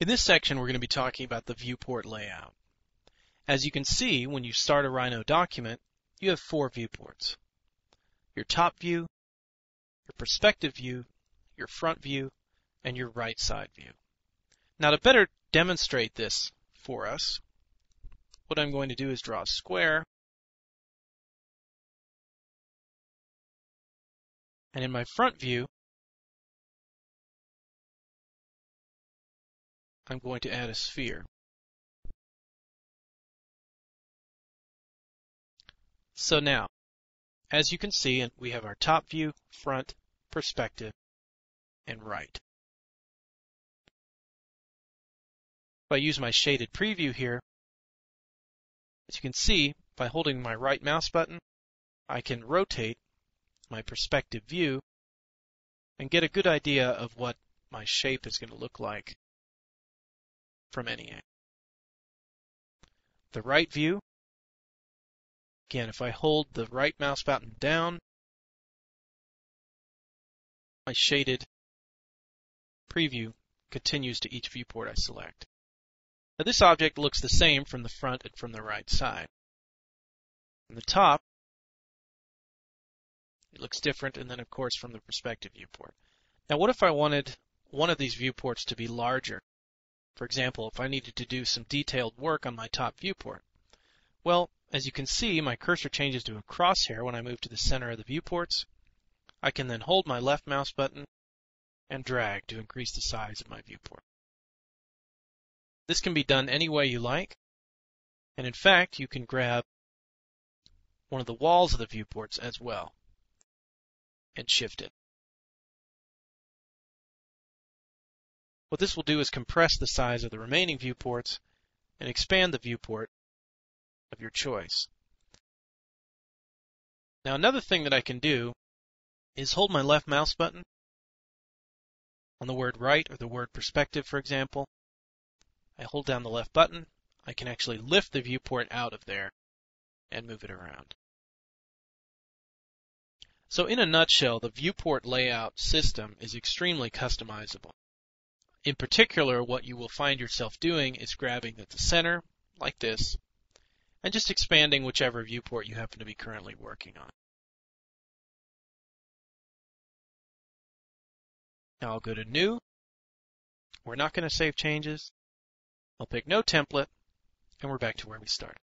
In this section, we're going to be talking about the viewport layout. As you can see, when you start a Rhino document, you have four viewports. Your top view, your perspective view, your front view, and your right side view. Now to better demonstrate this for us, what I'm going to do is draw a square. And in my front view, I'm going to add a sphere. So now, as you can see, we have our top view, front, perspective, and right. If I use my shaded preview here, as you can see, by holding my right mouse button, I can rotate my perspective view and get a good idea of what my shape is going to look like from any angle. The right view, again, if I hold the right mouse button down, my shaded preview continues to each viewport I select. Now this object looks the same from the front and from the right side. From the top, it looks different, and then of course from the perspective viewport. Now what if I wanted one of these viewports to be larger? For example, if I needed to do some detailed work on my top viewport. Well, as you can see, my cursor changes to a crosshair when I move to the center of the viewports. I can then hold my left mouse button and drag to increase the size of my viewport. This can be done any way you like. And in fact, you can grab one of the walls of the viewports as well and shift it. What this will do is compress the size of the remaining viewports and expand the viewport of your choice. Now another thing that I can do is hold my left mouse button on the word right or the word perspective, for example, I hold down the left button, I can actually lift the viewport out of there and move it around. So in a nutshell, the viewport layout system is extremely customizable. In particular, what you will find yourself doing is grabbing at the center, like this, and just expanding whichever viewport you happen to be currently working on. Now I'll go to New. We're not going to save changes. I'll pick no template, and we're back to where we started.